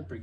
Pretty good.